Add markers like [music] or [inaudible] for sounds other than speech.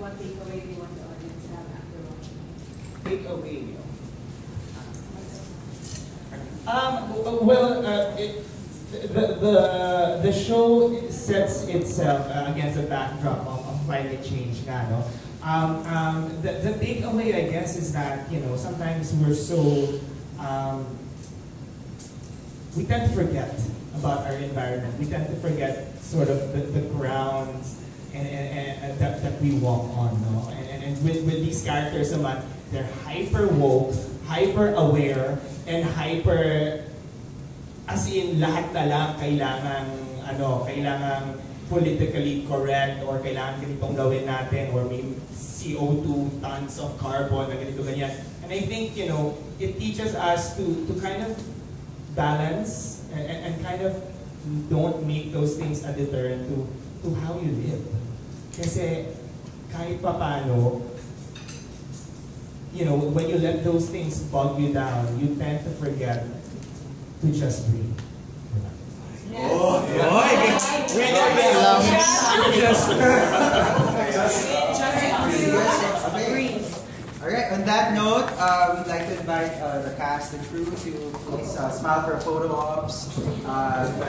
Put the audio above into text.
what takeaway do you want the audience to have after watching? Take away. Um, well, uh, it, the, the, the show sets itself uh, against the backdrop of, of climate change nga, no? Um, um, the, the takeaway, I guess, is that, you know, sometimes we're so, um, we tend to forget about our environment. We tend to forget sort of the, the grounds and, and, and that, that we walk on, no? And, and, and with, with these characters they're hyper woke, hyper aware, and hyper as in lahat na lang kailangan ano, kailangan politically correct or kailangan ganitong gawin natin or may CO2 tons of carbon na ganito ganyan. And I think, you know, it teaches us to to kind of balance and, and, and kind of don't make those things a deterrent to to how you live. Kasi kahit papano, you know, when you let those things bog you down, you tend to forget to just breathe. Oh, Oy! [laughs] Alright, on that note, uh, we'd like to invite uh, the cast and crew to please uh, smile for photo ops. Uh,